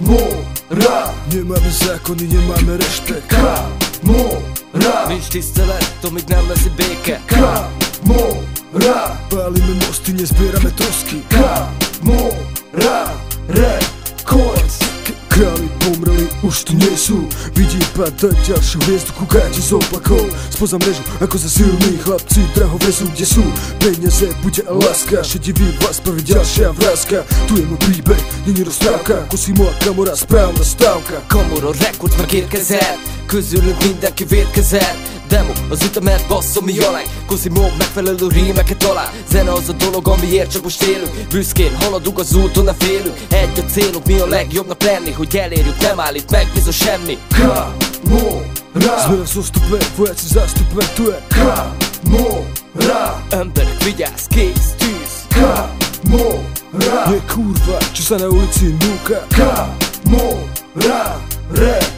mora Njimame zakon i njimame rešpekt Ka Kamora. Viš ti stele, to mi gnjavna si beke Ka mora Pali me mostinje, zbira me troski. Ka Rekord. Re, Krali už tu nie sú Vidí padať ďalšiu hviezdu, kúkajte z opakov. Spoza mrežu, ako za silní chlapci Draho vezú, kde sú. Peniaze, bude a láska Šedivý vás prvé ďalšia vrázka Tu je môj príbeh, není rozprávka Kuszi moja kamora, správna stávka. Kamora Records megérkezett Közülünk mindenki védkezett Demo, az ütemet basszom mi a leg Kuszi mob megfelelő rímeket talál. Zene az a dolog, amiért csak most élünk. Büszkén haladunk az úton, ne félünk. Egy a célunk, mi a legjobbnak lenni Hogy elérjük, nem állít meg bizony semmi. Kamora zostupé, vojaci zástupé, tu je Kamora Emberek, vigyázz, kész, tűz. Kamora Nie kurva, čo sa na ulici núka Kamora Records